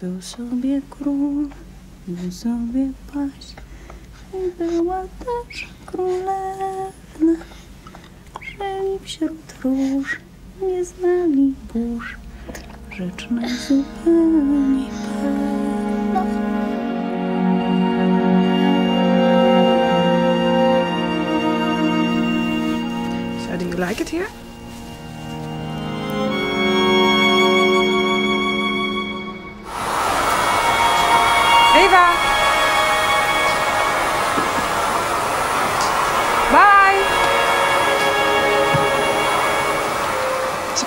Był sobie król, był sobie paść i była też królewna. Żyli wśród róż, nie znali burz, rzecz najzupełniej pewna. So do you like it here?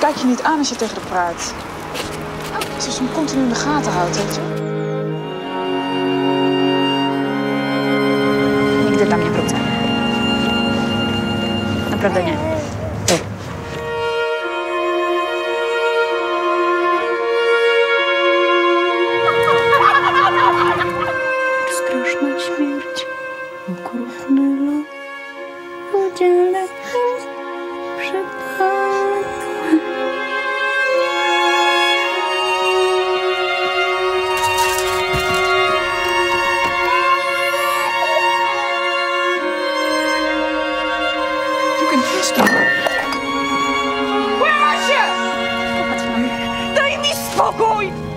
Ze kijkt je niet aan als je tegen haar praat. Alsof ze hem continu in de gaten houdt, weet je? Nigdy tam nie wrócę. Naprawdę nie. Na mnie. Daj mi spokój!